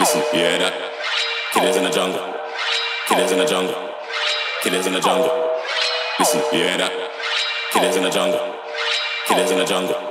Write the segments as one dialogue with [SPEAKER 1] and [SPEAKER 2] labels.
[SPEAKER 1] Listen, you hear that? Killers in the jungle. Killers in the jungle. Killers in the jungle. Listen, you that? Killers in the jungle. Killers in the jungle.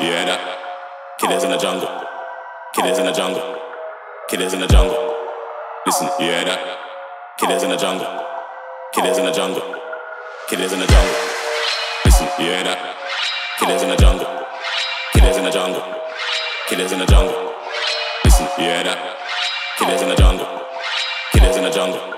[SPEAKER 1] You hear that? Killers in the jungle. Killers in the jungle. Killers in the jungle. Listen, you hear that? Killers in the jungle. Killers in the jungle. Killers in the jungle. Listen, you hear that? Killers in the jungle. Killers in the jungle. Killers in the jungle. Listen, you hear that? Killers in the jungle. Killers in the jungle.